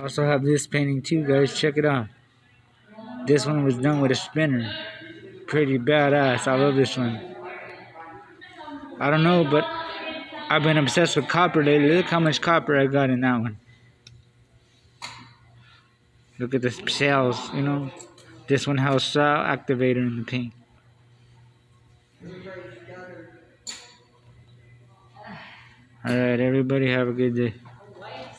I also have this painting too, guys. Check it out. This one was done with a spinner. Pretty badass. I love this one. I don't know, but I've been obsessed with copper lately. Look how much copper I got in that one. Look at the cells, you know. This one has cell activator in the paint. Alright, everybody have a good day.